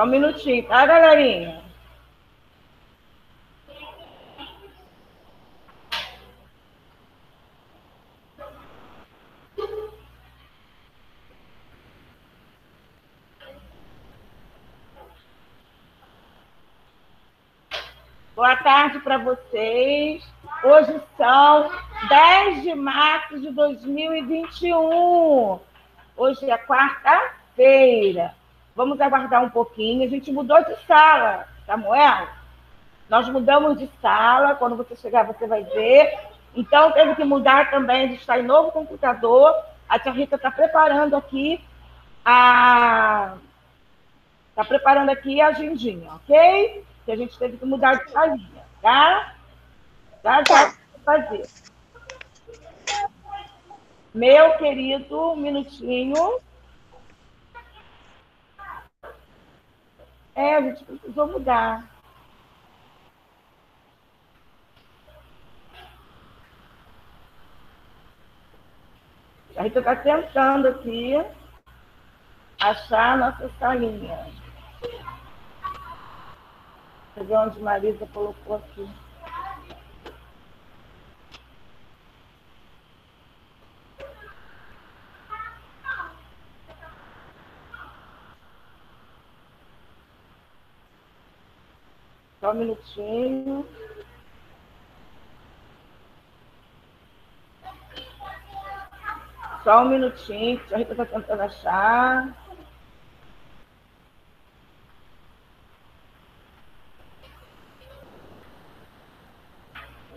Só um minutinho, tá, galerinha? Boa tarde para vocês. Hoje são 10 de março de 2021. Hoje é quarta-feira. Vamos aguardar um pouquinho. A gente mudou de sala, Samuel. Nós mudamos de sala. Quando você chegar, você vai ver. Então, teve que mudar também. A gente está em novo computador. A tia Rita está preparando aqui a. Está preparando aqui a agendinha, ok? que a gente teve que mudar de salinha, tá? Tá? Já fazer. Meu querido, um minutinho. É, a gente precisou mudar. A gente está tentando aqui achar a nossa salinha. Deixa eu ver onde Marisa colocou aqui. Só um minutinho. Só um minutinho, a Rita está tentando achar.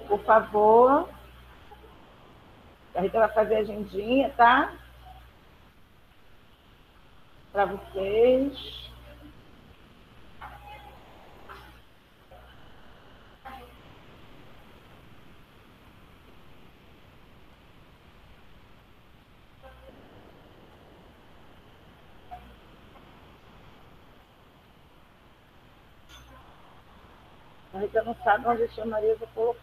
por favor. A Rita vai fazer a agendinha, tá? Para vocês. Rita não sabe onde a tia Marisa colocou.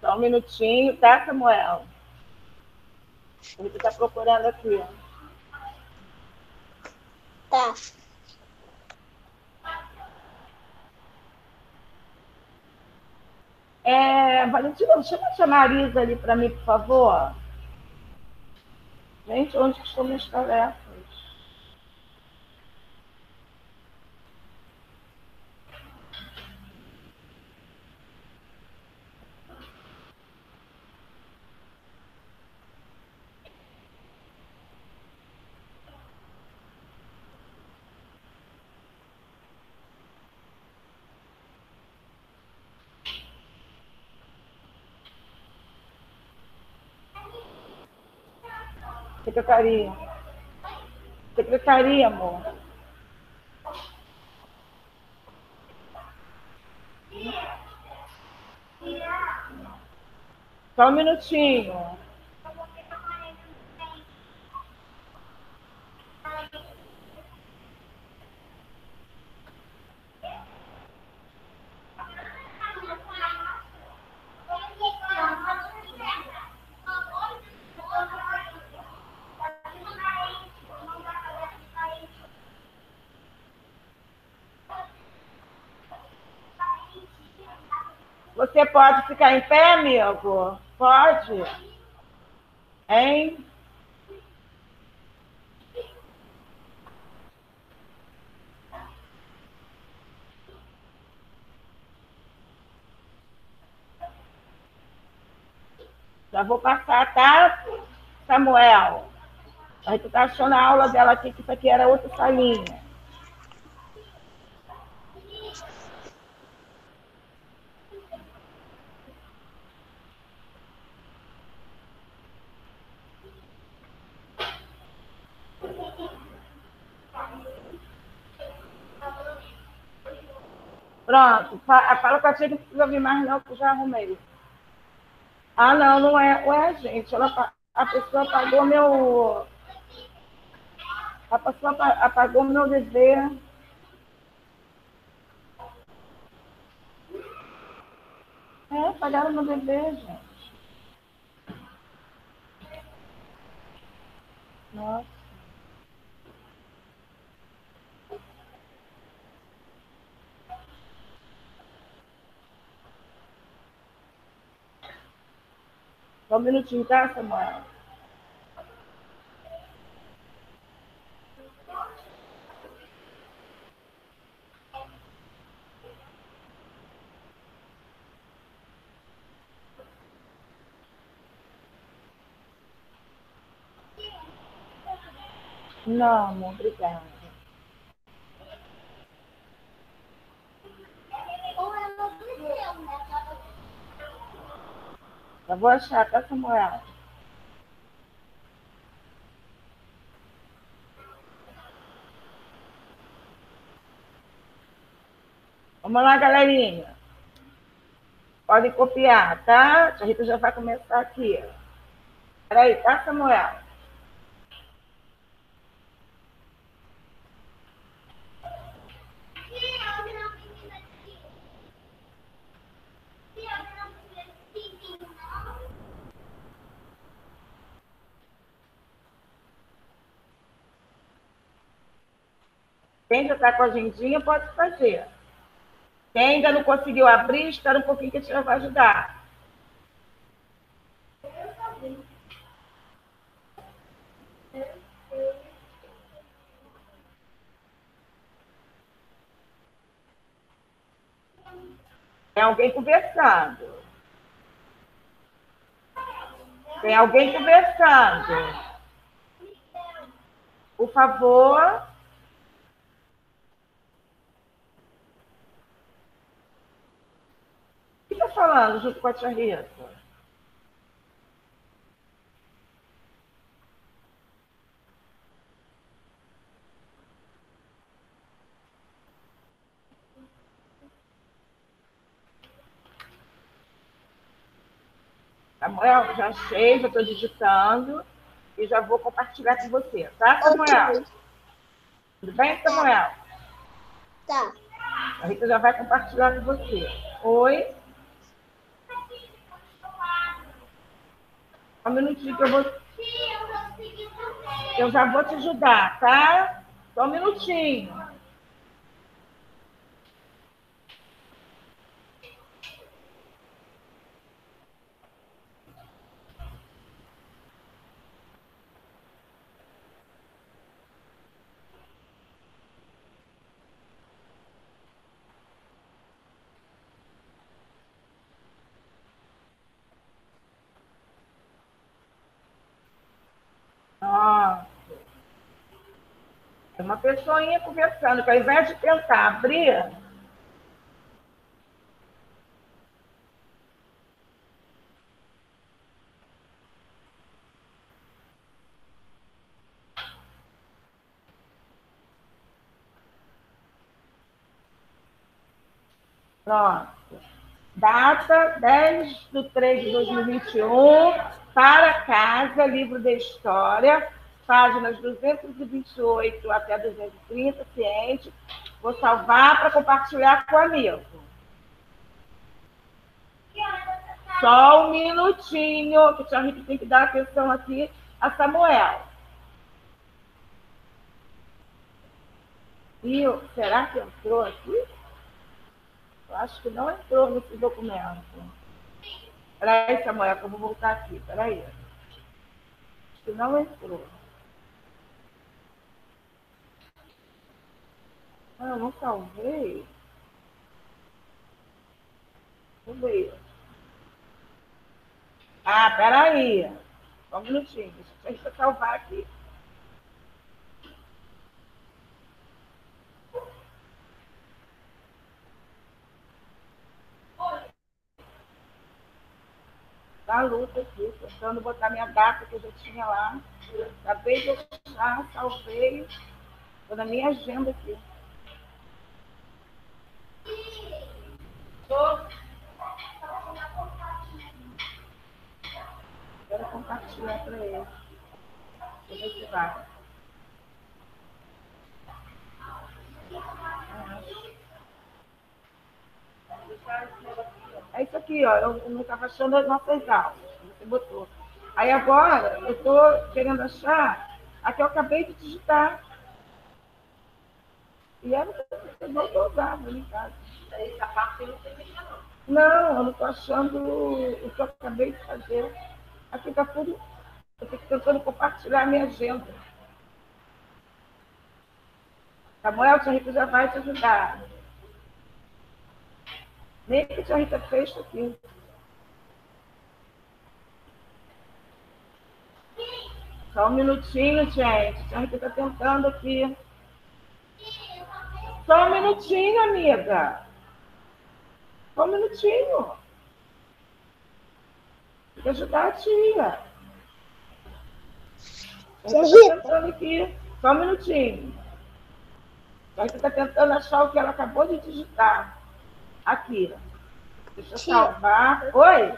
Só um minutinho, tá, Samuel? Gente está procurando aqui. Tá. É, Valentina, chama a Marisa ali para mim, por favor. Gente, onde estão minhas tarefas? Secretaria. Secretaria, amor. Só um minutinho. Você pode ficar em pé, amigo? Pode? Hein? Já vou passar, tá, Samuel? A gente tá achando a aula dela aqui, que isso aqui era outra salinha. Pronto. Fala com a tia que não precisa vir mais, não, que já arrumei. Ah, não, não é. Ué, gente, ela, a pessoa apagou meu. A pessoa apagou meu dever. É, apagaram meu dever, gente. Nossa. Só um minutinho, tá, Samuel? Não, obrigada. Eu vou achar, tá, Samuel? Vamos lá, galerinha. Podem copiar, tá? A Rita já vai começar aqui. Peraí, tá, Samuel? Quem já está com a agendinha pode fazer. Quem ainda não conseguiu abrir, espera um pouquinho que a gente vai ajudar. Tem alguém conversando. Tem alguém conversando. Por favor. Está falando junto com a tia Rita? Samuel, já achei, já estou digitando e já vou compartilhar com você, tá, Samuel? Okay. Tudo bem, Samuel? Tá. A Rita já vai compartilhar com você. Oi? Um minutinho que eu vou. Eu já vou te ajudar, tá? Só um minutinho. Uma pessoinha conversando, que ao invés de tentar abrir, Pronto. Data 10 de 3 de 2021, para casa, livro da história, páginas 228 até 230, ciente. Vou salvar para compartilhar com o amigo. Só um minutinho, que o Tia tem que dar atenção aqui a Samuel. E será que entrou aqui? Eu acho que não entrou nesse documento. Peraí, Samuel, que eu vou voltar aqui. Peraí. Acho que não entrou. Ah, eu não salvei. Ver. Ah, peraí. Só um minutinho. Deixa eu salvar aqui. Tá luta aqui, tentando botar minha data que eu já tinha lá. Acabei de achar, salvei. Estou na minha agenda aqui. Eu vou compartilhar para ele. Deixa eu ver se vai. É isso aqui, ó. Eu não estava achando as nossas aulas. Você botou. Aí agora eu estou querendo achar a que eu acabei de digitar. E era eu não usando em casa. Essa parte eu não sei não. Não, eu não estou achando o que eu acabei de fazer. Aqui está tudo. Eu estou tentando compartilhar a minha agenda. Samuel, tia Rita já vai te ajudar. Nem que a tia Rita fez aqui. Só um minutinho, gente. A tia Rita está tentando aqui. Só um minutinho, amiga. Só um minutinho. Tem que ajudar a tia. Tia Rita. Aqui. Só um minutinho. A gente está tentando achar o que ela acabou de digitar. Aqui. Deixa eu salvar. Oi?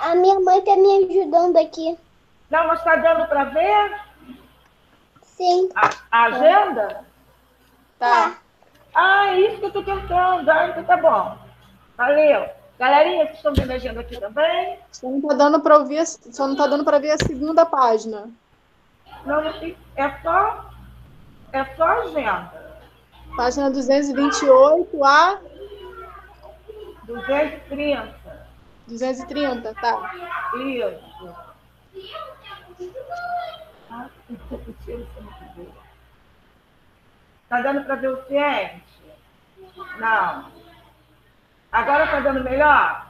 A minha mãe está me ajudando aqui. Não, mas está dando para ver? Sim. A, a agenda? Tá. Ah, é isso que eu estou tentando. Ah, então tá bom. Valeu. Galerinha, vocês estão vendo a agenda aqui também? Só não está dando para ouvir, só não tá dando para ver a segunda página. Não, é só é só agenda. Página 228 a 230. 230, tá. Isso. Ah, tá dando para ver o ciente? Não. Agora tá dando melhor?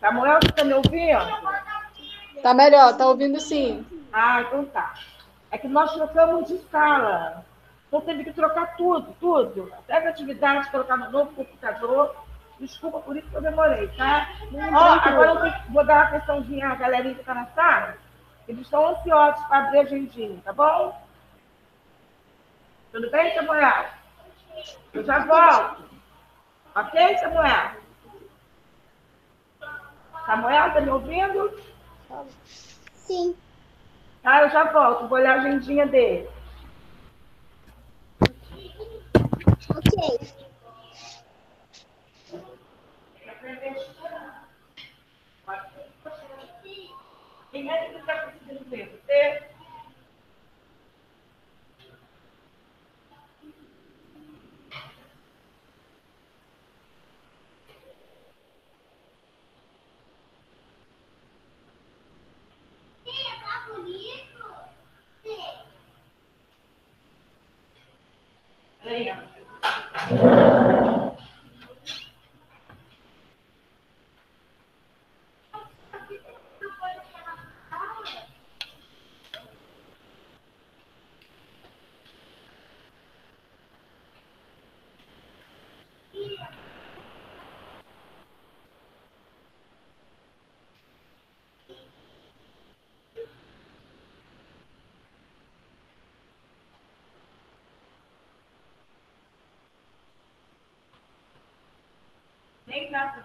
Samuel, você tá me ouvindo? Tá melhor, tá ouvindo sim. Ah, então tá. É que nós trocamos de sala. Então teve que trocar tudo, tudo. Até as atividades, colocar no novo computador. Desculpa por isso que eu demorei, tá? Ó, agora eu vou dar uma questãozinha à galerinha que está na sala. Eles estão ansiosos para abrir a agendinha, tá bom? Tudo bem, Samuel? Eu já volto. Ok, Samuel? Samuel, está me ouvindo? Sim. Tá, eu já volto. Vou olhar a agendinha dele. Ok. Quem é que está conseguindo ver? Você? Nem dá para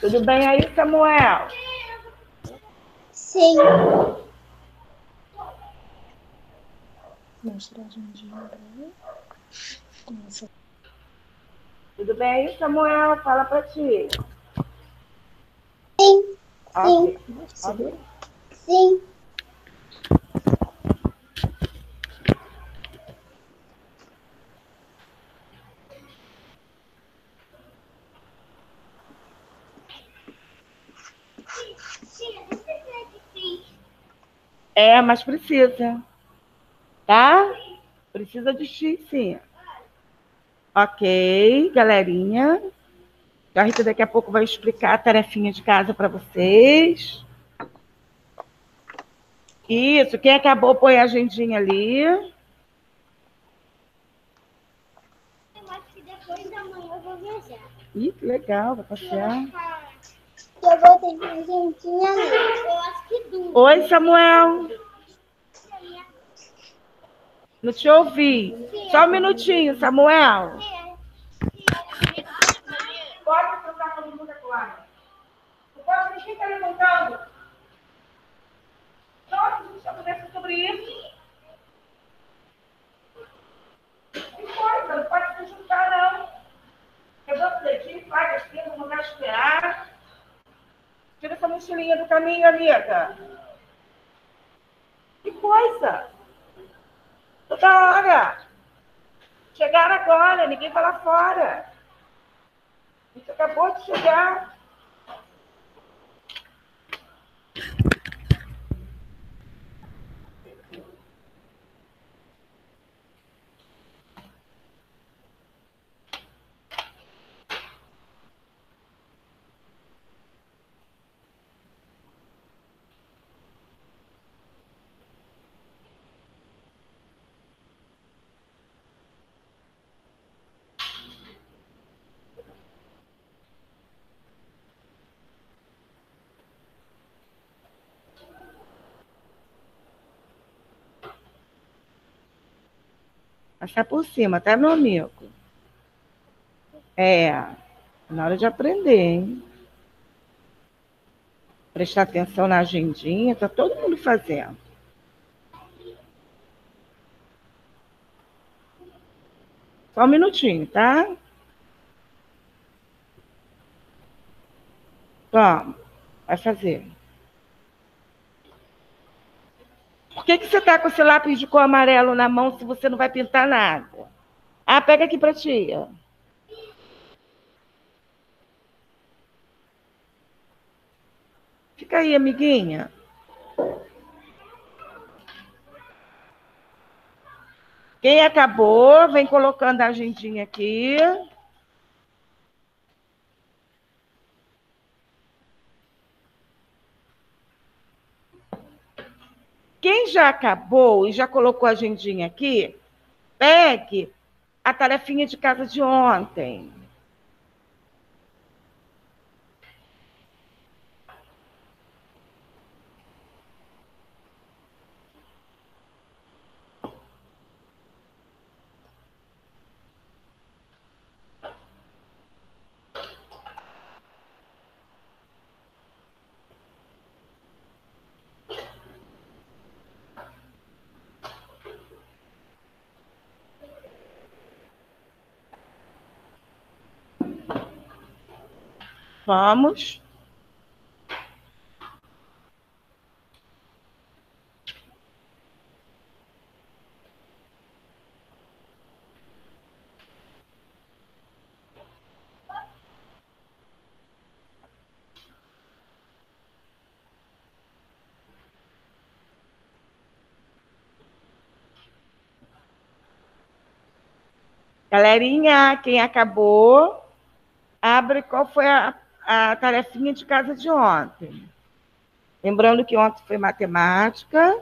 Tudo bem aí, Samuel? Sim. Tudo bem aí, Samuel? Fala pra ti. Sim. Ok. Segura. Sim. É, mas precisa. Tá? Precisa de X, sim. Ok, galerinha. A Rita daqui a pouco vai explicar a tarefinha de casa para vocês. Isso, quem acabou, põe a agendinha ali. Eu acho que depois da manhã eu vou viajar. Ih, que legal, vai passear. Eu ali. Oi, Samuel. Não te ouvi. Só um minutinho, Samuel. Pode sentar todo mundo agora. Pode ninguém estar levantando. Nossa, a gente já conversa sobre isso. Que coisa, não pode se juntar, não. Levanta o dedinho, faz as pernas, não vai esperar. Tira essa mochilinha do caminho, amiga. Que coisa! Toda hora. Chegaram agora, ninguém vai lá fora. A gente acabou de chegar. Passar por cima, tá, meu amigo? É, na hora de aprender, hein? Prestar atenção na agendinha, tá todo mundo fazendo. Só um minutinho, tá? Vamos, vai fazer. Por que, que você está com esse lápis de cor amarelo na mão se você não vai pintar nada? Ah, pega aqui para tia. Fica aí, amiguinha. Quem acabou, vem colocando a agendinha aqui. Quem já acabou e já colocou a agendinha aqui, pegue a tarefinha de casa de ontem. Vamos. Galerinha, quem acabou, abre qual foi a a tarefinha de casa de ontem. Lembrando que ontem foi matemática.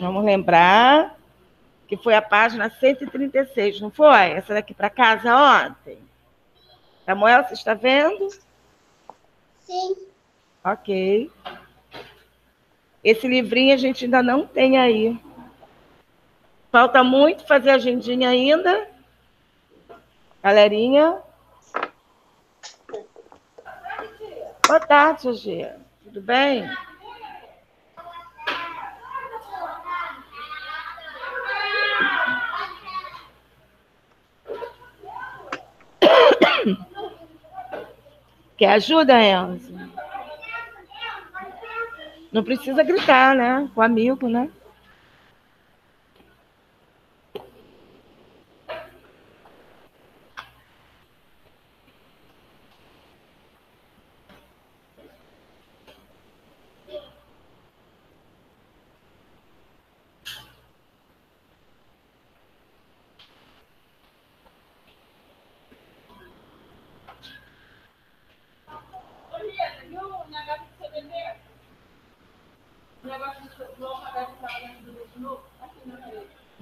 Vamos lembrar que foi a página 136, não foi? Essa daqui para casa ontem. Samuel, você está vendo? Sim. Ok. Esse livrinho a gente ainda não tem aí. Falta muito fazer a agendinha ainda. Galerinha. Boa tarde, Gê. Tudo bem? Quer ajuda, Enzo? Não precisa gritar, né? Com amigo, né?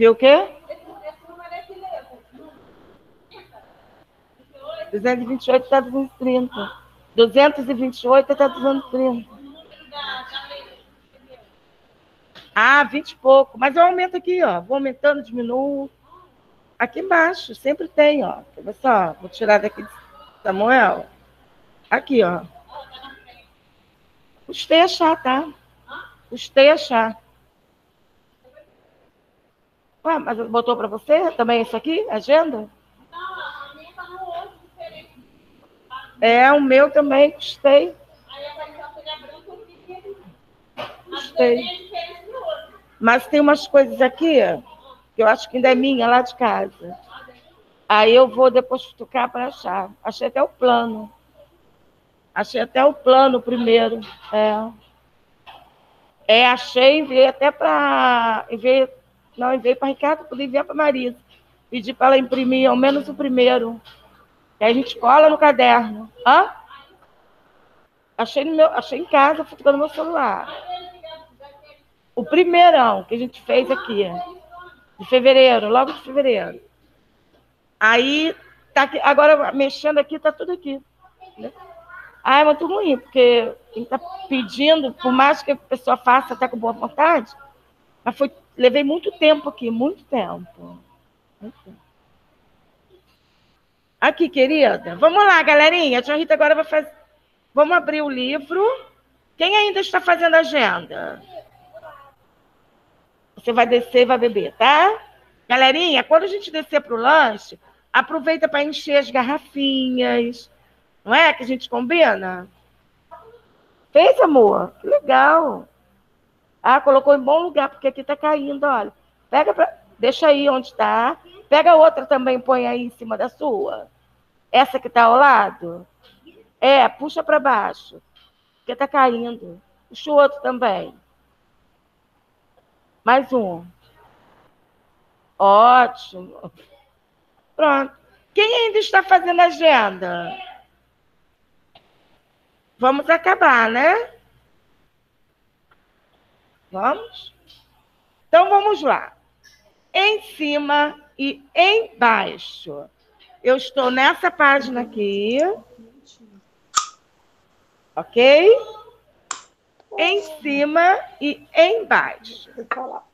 Viu o quê? 228 está 230. 228 está 230. Ah, 20 e pouco. Mas eu aumento aqui, ó. Vou aumentando, diminuo. Aqui embaixo, sempre tem, ó. Olha só. Vou tirar daqui de Samuel. Aqui, ó. Custei achar, tá? Custei achar. Ué, mas botou para você também isso aqui? Agenda? Não, a minha tá no outro diferente. É, o meu também, custei. Aí Custei. Mas tem umas coisas aqui que eu acho que ainda é minha, lá de casa. Aí eu vou depois tocar para achar. Achei até o plano. Achei até o plano primeiro. É. É, achei, enviei até para. Não, enviei para Ricardo, podia enviar para Marisa. Pedi para ela imprimir ao menos o primeiro. E aí a gente cola no caderno. Hã? Achei, no meu, achei em casa, ficou no meu celular. O primeirão que a gente fez aqui, de fevereiro, logo de fevereiro. Aí, tá aqui, agora mexendo aqui, tá tudo aqui. Né? Ah, é muito ruim, porque quem está pedindo, por mais que a pessoa faça até com boa vontade, mas foi Levei muito tempo aqui, muito tempo. Aqui, querida. Vamos lá, galerinha. A tia Rita agora vai fazer. Vamos abrir o livro. Quem ainda está fazendo agenda? Você vai descer e vai beber, tá? Galerinha, quando a gente descer para o lanche, aproveita para encher as garrafinhas. Não é que a gente combina? Fez, amor? Que legal. Ah, colocou em bom lugar, porque aqui está caindo, olha. Pega pra... Deixa aí onde está. Pega outra também, põe aí em cima da sua. Essa que está ao lado. É, puxa para baixo. Porque está caindo. Puxa o outro também. Mais um. Ótimo. Pronto. Quem ainda está fazendo agenda? Vamos acabar, né? Vamos? Então vamos lá. Em cima e embaixo. Eu estou nessa página aqui. Ok? Em cima e embaixo.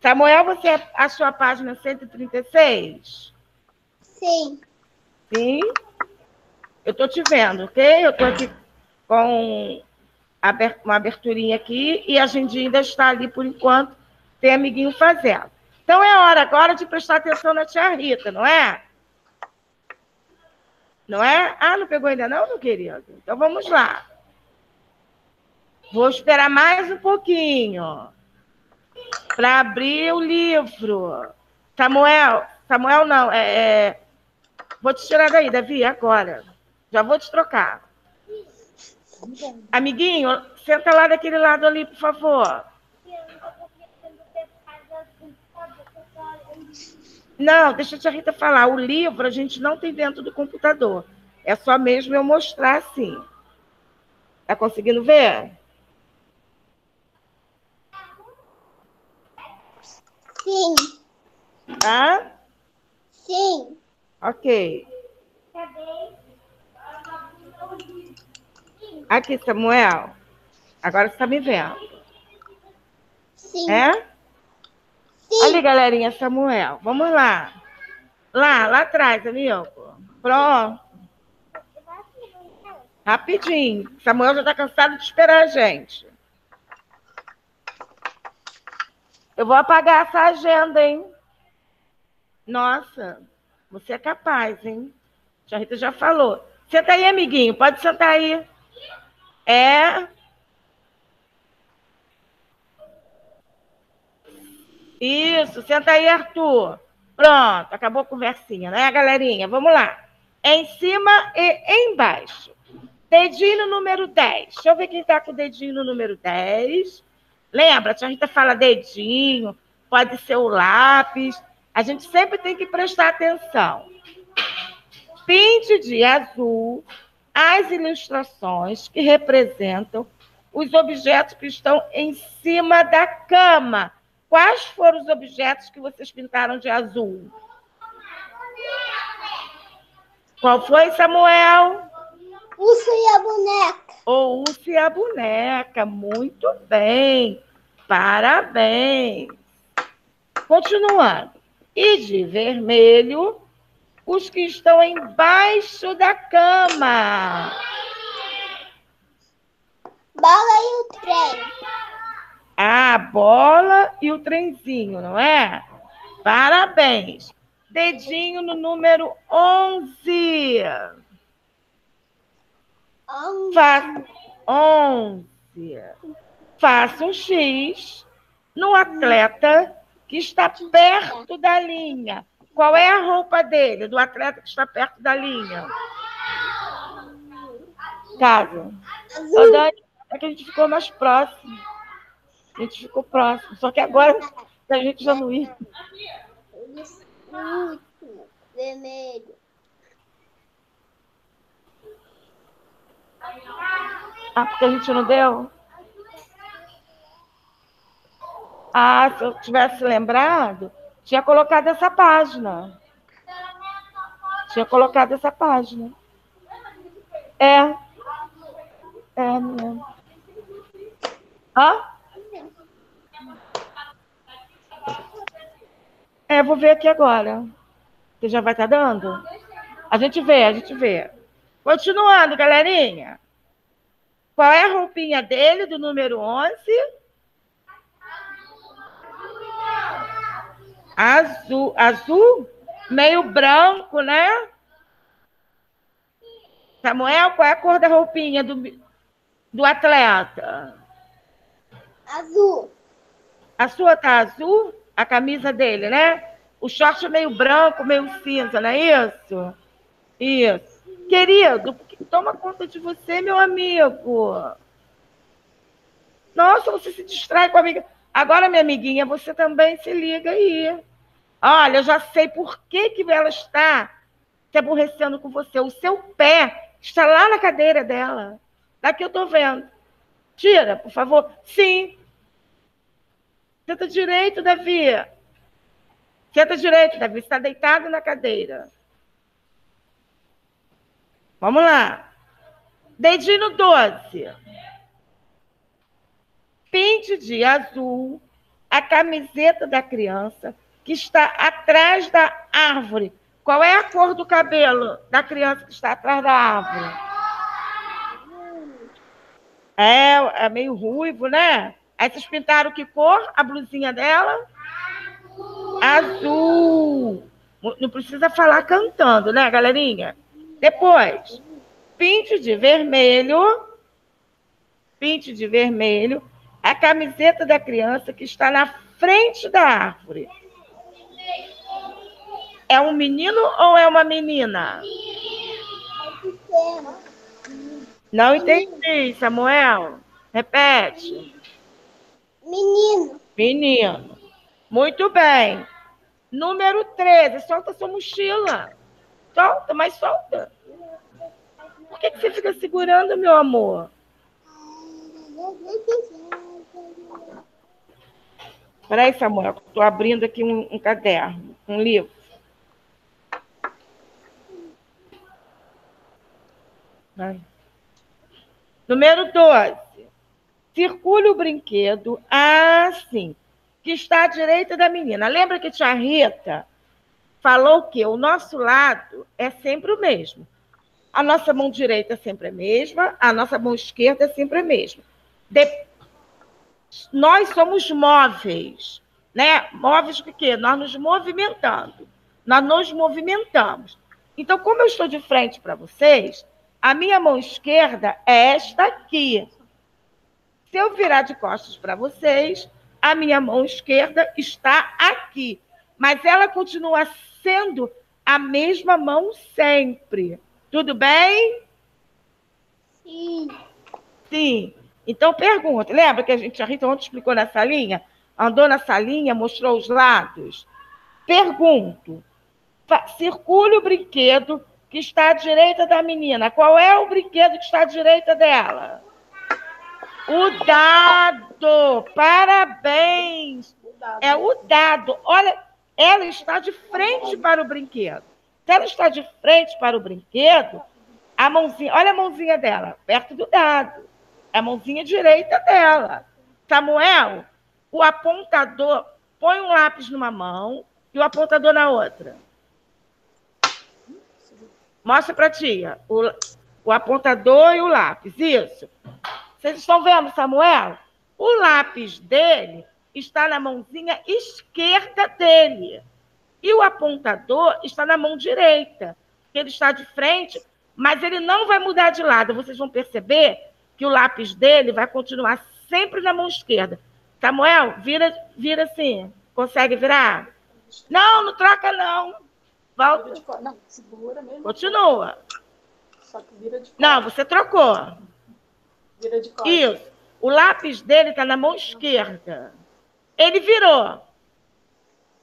Samuel, você achou a página 136? Sim. Sim? Eu estou te vendo, ok? Eu estou aqui com uma aberturinha aqui e a agendinha ainda está ali por enquanto, tem amiguinho fazendo. Então é hora agora de prestar atenção na tia Rita, não é? Não é? Ah, não pegou ainda não, meu querido? Então vamos lá. Vou esperar mais um pouquinho para abrir o livro. Samuel, Samuel não, é, é, vou te tirar daí, Davi, agora. Já vou te trocar. Amiguinho, senta lá daquele lado ali, por favor. Não, deixa a tia Rita falar. O livro a gente não tem dentro do computador. É só mesmo eu mostrar assim. Tá conseguindo ver? Sim. Tá? Sim. Ok. Aqui, Samuel. Agora você está me vendo. Sim. É? Sim. Ali, galerinha, Samuel. Vamos lá. Lá, lá atrás, amigo. Pronto. Rapidinho. Samuel já está cansado de esperar a gente. Eu vou apagar essa agenda, hein? Nossa, você é capaz, hein? A Rita já falou. Senta aí, amiguinho. Pode sentar aí. É. Isso, senta aí, Arthur. Pronto, acabou a conversinha, né, galerinha? Vamos lá. Em cima e embaixo. Dedinho número 10. Deixa eu ver quem está com o dedinho no número 10. Lembra, a Rita fala dedinho, pode ser o lápis. A gente sempre tem que prestar atenção. Pinte de azul as ilustrações que representam os objetos que estão em cima da cama. Quais foram os objetos que vocês pintaram de azul? Qual foi, Samuel? Urso e a boneca. O urso e a boneca. Muito bem. Parabéns. Continuando. E de vermelho, os que estão embaixo da cama. Bola e o trem. A bola e o trenzinho, não é? Parabéns. Dedinho no número 11. Um, Fa 11. Faça um X no atleta que está perto da linha. Qual é a roupa dele, do atleta que está perto da linha? Ô, azul. Dani, é que a gente ficou mais próximo. A gente ficou próximo. Só que agora a gente já não ia. Último. Vermelho. Ah, porque a gente não deu? Ah, se eu tivesse lembrado, tinha colocado essa página. Tinha colocado essa página. É. É, lembro. Hã? É, vou ver aqui agora. Você já vai estar dando? A gente vê, a gente vê. Continuando, galerinha. Qual é a roupinha dele, do número 11? Azul, azul, meio branco, né? Samuel, qual é a cor da roupinha do, do atleta? Azul. A sua tá azul? A camisa dele, né? O short é meio branco, meio cinza, não é isso? Isso. Querido, toma conta de você, meu amigo. Nossa, você se distrai com a amiga. Agora, minha amiguinha, você também se liga aí. Olha, eu já sei por que, que ela está se aborrecendo com você. O seu pé está lá na cadeira dela. Daqui eu estou vendo. Tira, por favor. Sim. Senta direito, Davi. Senta direito, Davi. Está deitado na cadeira. Vamos lá. Dedinho 12. Pinte de azul a camiseta da criança que está atrás da árvore. Qual é a cor do cabelo da criança que está atrás da árvore? É, é meio ruivo, né? Aí vocês pintaram que cor? A blusinha dela? Azul. Não precisa falar cantando, né, galerinha? Depois, pinte de vermelho. Pinte de vermelho. A camiseta da criança que está na frente da árvore. É um menino ou é uma menina? Não entendi, Samuel. Repete. Menino. Menino. Muito bem. Número 13. Solta sua mochila. Solta, mas solta. Por que, que você fica segurando, meu amor? Peraí, Samuel, estou abrindo aqui um, um caderno, um livro. Vai. Número 12. Circule o brinquedo assim, que está à direita da menina. Lembra que tia Rita falou que o nosso lado é sempre o mesmo. A nossa mão direita é sempre a mesma, a nossa mão esquerda é sempre a mesma. De... Nós somos móveis, né? Móveis do quê? Nós nos movimentando. Nós nos movimentamos. Então, como eu estou de frente para vocês, a minha mão esquerda é esta aqui. Se eu virar de costas para vocês, a minha mão esquerda está aqui. Mas ela continua sendo a mesma mão sempre. Tudo bem? Sim. Sim. Então pergunta. Lembra que a gente, a Rita ontem explicou na salinha? Andou na salinha, mostrou os lados? Pergunto. Circule o brinquedo que está à direita da menina. Qual é o brinquedo que está à direita dela? O dado. Parabéns. É o dado. Olha, ela está de frente para o brinquedo. Se ela está de frente para o brinquedo, a mãozinha, olha a mãozinha dela, perto do dado. É a mãozinha direita dela. Samuel, o apontador, põe um lápis numa mão e o apontador na outra. Mostra para tia. O, o apontador e o lápis. Isso. Vocês estão vendo, Samuel? O lápis dele está na mãozinha esquerda dele. E o apontador está na mão direita. Ele está de frente, mas ele não vai mudar de lado. Vocês vão perceber que o lápis dele vai continuar sempre na mão esquerda. Samuel, vira, vira assim. Consegue virar? Não, não troca não. Volta. Não, segura mesmo. Continua. Só que vira de Não, você trocou. Vira de costas. Isso. O lápis dele está na mão esquerda. Ele virou.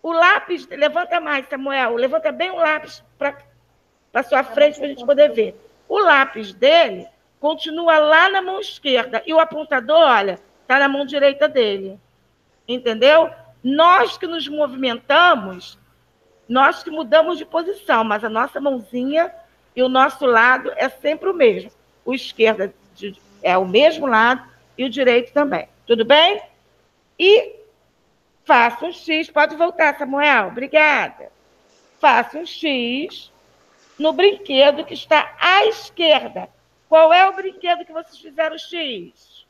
O lápis, levanta mais, Samuel. Levanta bem o lápis para sua frente para a gente poder ver. O lápis dele continua lá na mão esquerda. E o apontador, olha, está na mão direita dele. Entendeu? Nós que nos movimentamos, nós que mudamos de posição, mas a nossa mãozinha e o nosso lado é sempre o mesmo. O esquerdo é o mesmo lado e o direito também. Tudo bem? E faça um X. Pode voltar, Samuel. Obrigada. Faça um X no brinquedo que está à esquerda. Qual é o brinquedo que vocês fizeram X?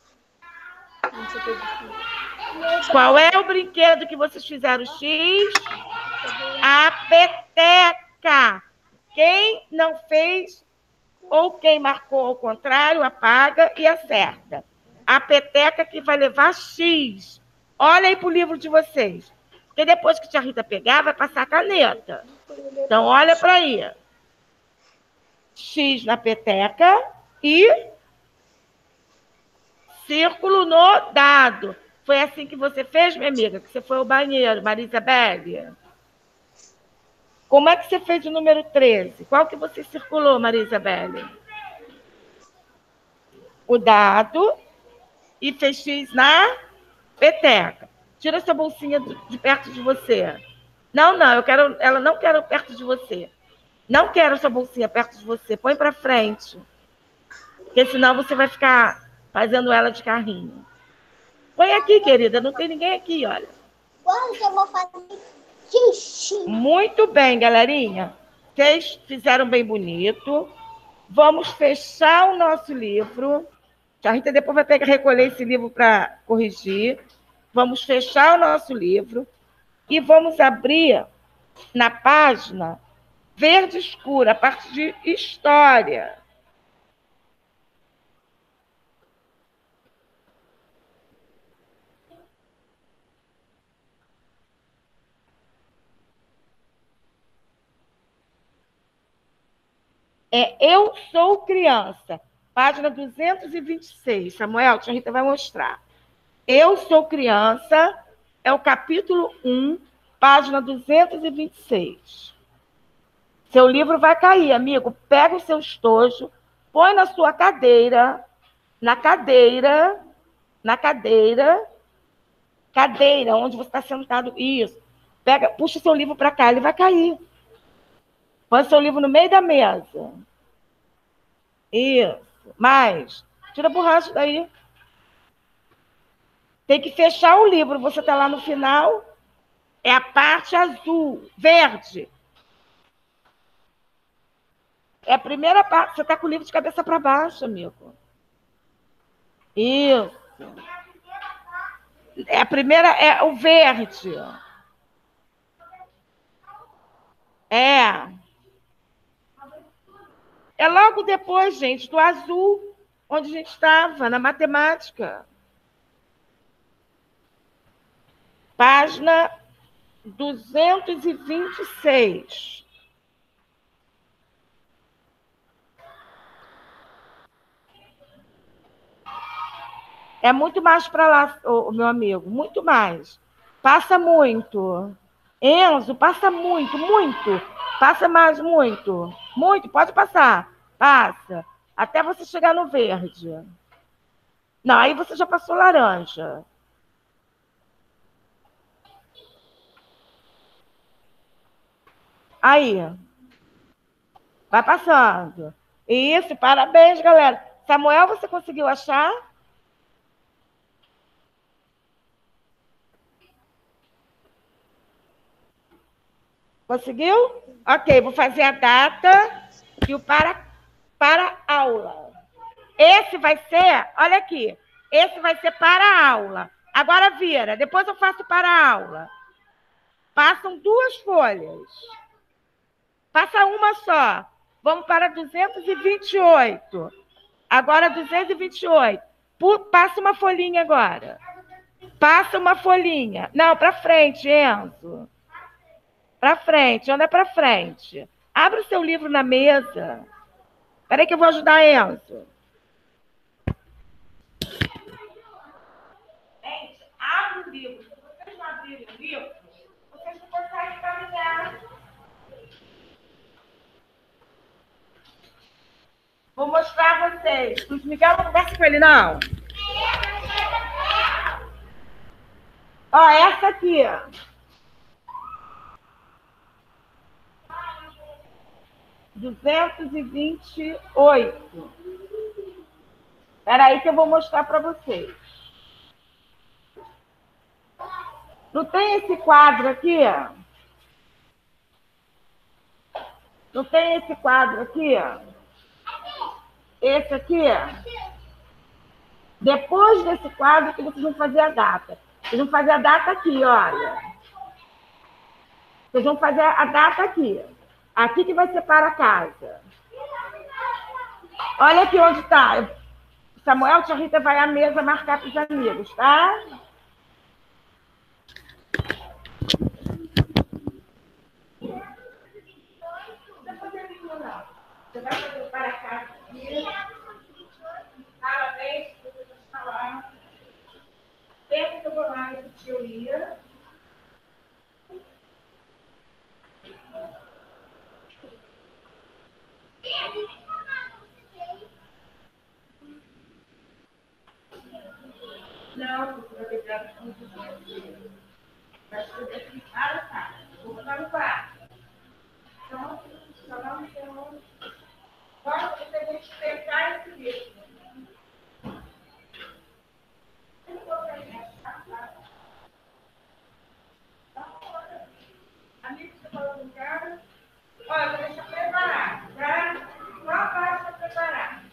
Qual é o brinquedo que vocês fizeram X? A peteca. Quem não fez ou quem marcou ao contrário, apaga e acerta. A peteca que vai levar X. Olha aí para o livro de vocês. Porque depois que a tia Rita pegar, vai passar a caneta. Então, olha para aí. X na peteca e círculo no dado. Foi assim que você fez, minha amiga? Que você foi ao banheiro, Marisa? Como é que você fez o número 13? Qual que você circulou, Isabelle? O dado e fez X na peteca. Tira essa bolsinha de perto de você. Não, não, eu quero, ela não quero perto de você. Não quero essa bolsinha perto de você. Põe para frente. Porque senão você vai ficar fazendo ela de carrinho. Põe aqui, querida. Não tem ninguém aqui, olha. Quando eu vou fazer muito bem, galerinha. Vocês fizeram bem bonito. Vamos fechar o nosso livro. A Rita depois vai pegar, recolher esse livro para corrigir. Vamos fechar o nosso livro e vamos abrir na página verde escura, a parte de história. É Eu Sou Criança, página 226. Samuel, a Rita vai mostrar. Eu Sou Criança é o capítulo 1, página 226. Seu livro vai cair, amigo. Pega o seu estojo, põe na sua cadeira, na cadeira, na cadeira, cadeira, onde você está sentado. Isso. Pega, puxa o seu livro para cá, ele vai cair. Põe seu livro no meio da mesa. Isso. Mais. Tira a borracha daí. Tem que fechar o livro. Você está lá no final. É a parte azul, verde. É a primeira parte. Você está com o livro de cabeça para baixo, amigo. Isso. É a primeira, é o verde. É. É logo depois, gente, do azul, onde a gente estava, na matemática. Página 226. É muito mais para lá, o meu amigo, muito mais. Passa muito. Enzo, passa muito, muito. Passa mais muito. Muito, pode passar. Passa. Até você chegar no verde. Não, aí você já passou laranja. Aí. Vai passando. Isso, parabéns, galera. Samuel, você conseguiu achar? Conseguiu? Ok, vou fazer a data e o para, para aula. Esse vai ser, olha aqui, esse vai ser para aula. Agora vira, depois eu faço para aula. Passam duas folhas. Passa uma só. Vamos para 228. Agora 228. Passa uma folhinha agora. Passa uma folhinha. Não, para frente, Enzo. Para frente, anda para frente. Abre o seu livro na mesa. Espera que eu vou ajudar a Enzo. Gente, abre o livro. Se vocês não abrirem o livro, vocês não conseguem caminhar. Vou mostrar a vocês. Luiz Miguel não conversa com ele, não. Ó, essa aqui, ó. 228. Espera aí que eu vou mostrar para vocês. Não tem esse quadro aqui? Não tem esse quadro aqui? Esse aqui? Depois desse quadro que vocês vão fazer a data. Vocês vão fazer a data aqui, olha. Vocês vão fazer a data aqui. Aqui que vai ser para casa. Olha aqui onde está. Samuel, tia Rita vai à mesa marcar para os amigos, tá? Você vai fazer para casa aqui. Parabéns você falar. Pensa que eu vou lá repetir o. Não, porque vai pegar tudo. Vai escrever aqui para tá. Vou botar no quarto. Então, só não então. Pode ser a gente pegar esse livro. Amigo, você falou com o? Olha, vou deixar preparado, tá? Qual parte está preparada?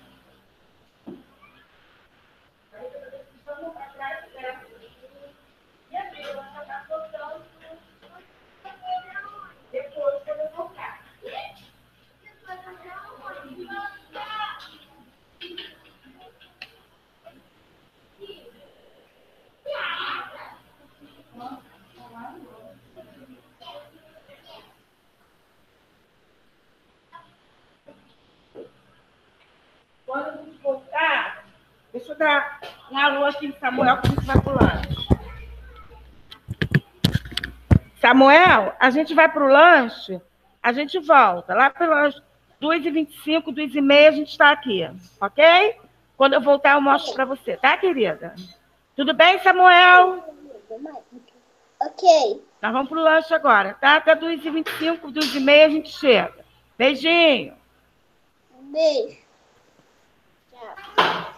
Vamos para trás, certo? E a briga vai acabar soltando. Depois, quando eu voltar. Quando a gente voltar, deixa eu dar em Samuel que a gente vai pulando. Samuel, a gente vai para o lanche, a gente volta. Lá pelas 2h25, 2h30 a gente está aqui, ok? Quando eu voltar, eu mostro para você, tá, querida? Tudo bem, Samuel? Ok. Nós vamos para o lanche agora, tá? Até 2h25, 2h30 a gente chega. Beijinho. Beijo. Tchau.